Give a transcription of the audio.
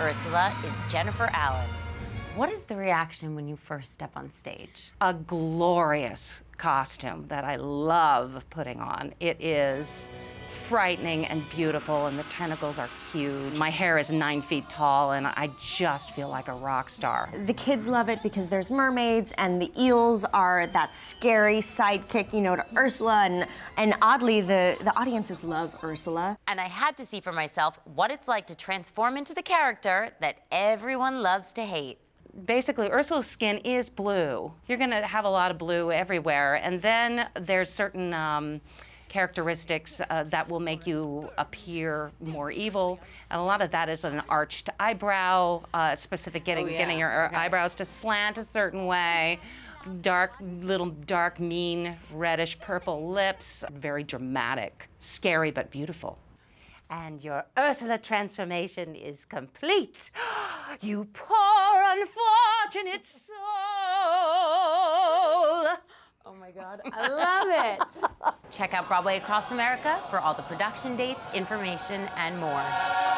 Ursula is Jennifer Allen. What is the reaction when you first step on stage? A glorious costume that I love putting on. It is frightening and beautiful, and the tentacles are huge. My hair is nine feet tall, and I just feel like a rock star. The kids love it because there's mermaids, and the eels are that scary sidekick, you know, to Ursula, and, and oddly, the, the audiences love Ursula. And I had to see for myself what it's like to transform into the character that everyone loves to hate basically Ursula's skin is blue. You're gonna have a lot of blue everywhere. And then there's certain um, characteristics uh, that will make you appear more evil. And a lot of that is an arched eyebrow, uh, specific getting, oh, yeah. getting your okay. eyebrows to slant a certain way. Dark, little dark, mean, reddish purple lips. Very dramatic, scary, but beautiful and your Ursula transformation is complete. you poor unfortunate soul. Oh my God, I love it. Check out Broadway Across America for all the production dates, information, and more.